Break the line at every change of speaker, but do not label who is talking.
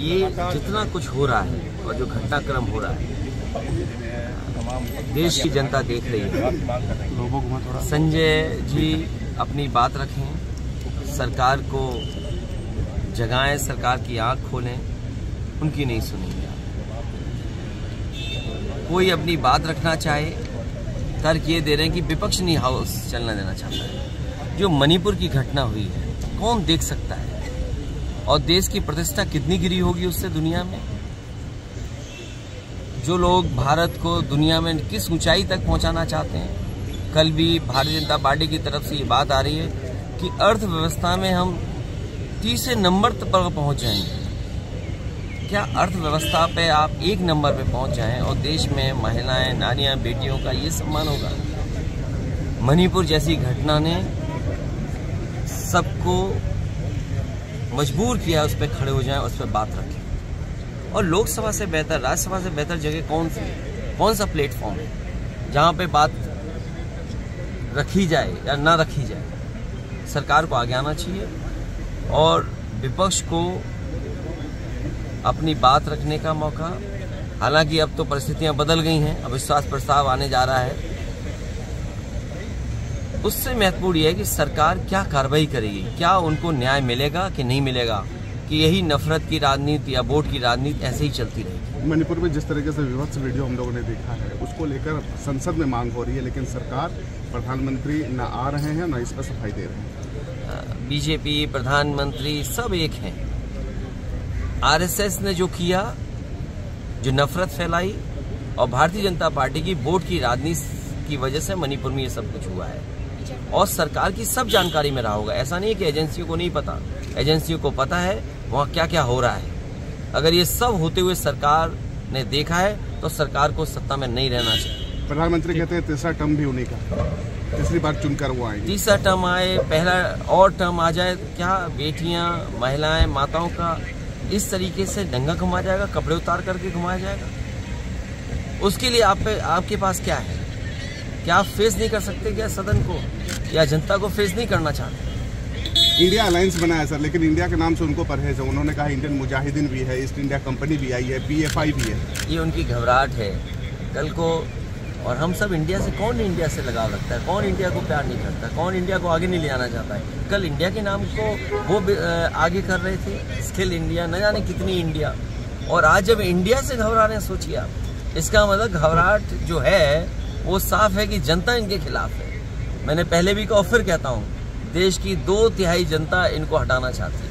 ये जितना कुछ हो रहा है और जो घटनाक्रम हो रहा है, देश की जनता देख रही है। संजय जी अपनी बात रखें, सरकार को जगाएँ, सरकार की आँख खोलें, उनकी नहीं सुनेंगे। कोई अपनी बात रखना चाहे, तर्क ये दे रहे हैं कि विपक्ष नहीं हाउस चलना देना चाहता है। जो मणिपुर की घटना हुई है, कौन देख सकता है? और देश की प्रतिष्ठा कितनी गिरी होगी उससे दुनिया में? जो लोग भारत को दुनिया में किस ऊंचाई तक पहुंचाना चाहते हैं? कल भी भारतीय जनता पार्टी की तरफ़ से ये बात आ रही है कि अर्थव्यवस्था में हम तीसरे नंबर पर पहुँच जाएँगे। क्या अर्थव्यवस्था पे आप एक नंबर पे पहुँच जाएँ और देश में महिलाएँ नारियाँ बेटियों का ये सम्मान होगा? मणिपुर जैसी घटना ने सबको मजबूर किया है, उस पर खड़े हो जाएँ, उस पर बात रखें। और लोकसभा से बेहतर, राज्यसभा से बेहतर जगह कौन सी है? कौन सा प्लेटफॉर्म है जहाँ पे बात रखी जाए या ना रखी जाए? सरकार को आगे आना चाहिए और विपक्ष को अपनी बात रखने का मौका। हालाँकि अब तो परिस्थितियाँ बदल गई हैं अविश्वास प्रस्ताव आने जा रहा है। उससे महत्वपूर्ण यह है कि सरकार क्या कार्रवाई करेगी? क्या उनको न्याय मिलेगा कि नहीं मिलेगा? कि यही नफरत की राजनीति या वोट की राजनीति ऐसे ही चलती रहेगी।
मणिपुर में जिस तरीके से विभत्स वीडियो हम लोगों ने देखा है उसको लेकर संसद में मांग हो रही है लेकिन सरकार प्रधानमंत्री न आ रहे हैं न इस पर सफ़ाई दे रहे हैं।
बीजेपी प्रधानमंत्री सब एक हैं। आरएसएस ने जो किया जो नफरत फैलाई और भारतीय जनता पार्टी की वोट की राजनीति की वजह से मणिपुर में ये सब कुछ हुआ है। और सरकार की सब जानकारी में रहा होगा। ऐसा नहीं है कि एजेंसियों को नहीं पता। एजेंसियों को पता है वहाँ क्या क्या हो रहा है। अगर ये सब होते हुए सरकार ने देखा है तो सरकार को सत्ता में नहीं रहना चाहिए।
प्रधानमंत्री कहते हैं तीसरा टर्म भी उन्हीं का। तीसरी बार चुनकर वो आएँगे।
तीसरा टर्म आए पहला और टर्म आ जाए क्या बेटियाँ महिलाएँ माताओं का इस तरीके से नंगा घुमा जाएगा कपड़े उतार करके घुमाया जाएगा? उसके लिए आप पे आपके पास क्या है? क्या आप फेस नहीं कर सकते क्या सदन को? या जनता को फेस नहीं करना चाहते?
इंडिया अलायंस बना है सर लेकिन इंडिया के नाम से उनको परहेज है। उन्होंने कहा इंडियन मुजाहिदीन भी है ईस्ट इंडिया कंपनी भी आई है पीएफआई भी है।
ये उनकी घबराहट है। कल को और हम सब इंडिया से कौन इंडिया से लगाव रखता है? कौन इंडिया को प्यार नहीं करता? कौन इंडिया को आगे नहीं ले आना चाहता है? कल इंडिया के नाम को वो आगे कर रहे थे। स्किल इंडिया न जाने कितनी इंडिया और आज जब इंडिया से घबरा रहे हैं सोचिए आप इसका मतलब घबराहट जो है वो साफ़ है कि जनता इनके खिलाफ है। मैंने पहले भी कहा फिर कहता हूँ। देश की दो तिहाई जनता इनको हटाना चाहती है।